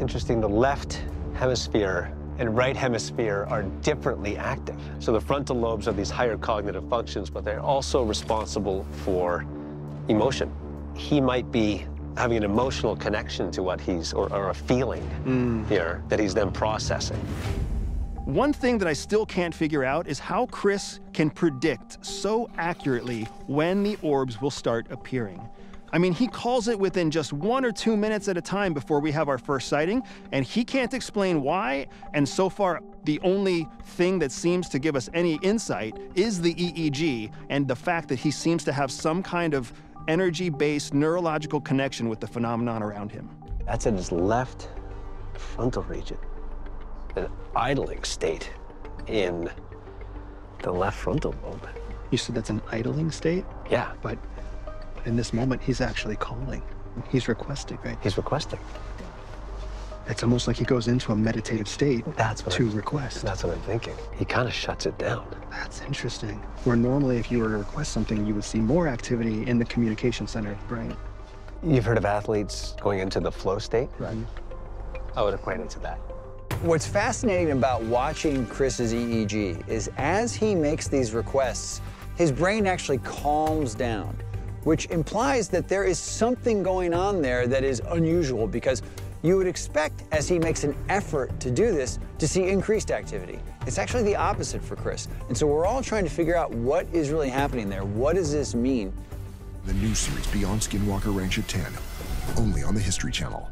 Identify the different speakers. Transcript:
Speaker 1: interesting, the left hemisphere and right hemisphere are differently active. So the frontal lobes are these higher cognitive functions, but they're also responsible for emotion. He might be having an emotional connection to what he's, or, or a feeling mm. here that he's then processing.
Speaker 2: One thing that I still can't figure out is how Chris can predict so accurately when the orbs will start appearing. I mean, he calls it within just one or two minutes at a time before we have our first sighting, and he can't explain why. And so far, the only thing that seems to give us any insight is the EEG and the fact that he seems to have some kind of energy based neurological connection with the phenomenon around him.
Speaker 1: That's in his left frontal region, an idling state in the left frontal lobe.
Speaker 3: You said that's an idling state,
Speaker 1: Yeah,
Speaker 3: but in this moment, he's actually calling. He's requesting, right?
Speaker 1: he's requesting.
Speaker 3: It's almost like he goes into a meditative state
Speaker 1: That's what
Speaker 3: to
Speaker 1: I-
Speaker 3: request.
Speaker 1: That's what I'm thinking. He kind of shuts it down.
Speaker 3: That's interesting. Where normally, if you were to request something, you would see more activity in the communication center of the brain.
Speaker 1: You've heard of athletes going into the flow state?
Speaker 3: Right.
Speaker 1: I would equate it to that.
Speaker 4: What's fascinating about watching Chris's EEG is as he makes these requests, his brain actually calms down, which implies that there is something going on there that is unusual because you would expect, as he makes an effort to do this, to see increased activity. It's actually the opposite for Chris. And so we're all trying to figure out what is really happening there. What does this mean?
Speaker 5: The new series Beyond Skinwalker Ranch at 10, only on the History Channel.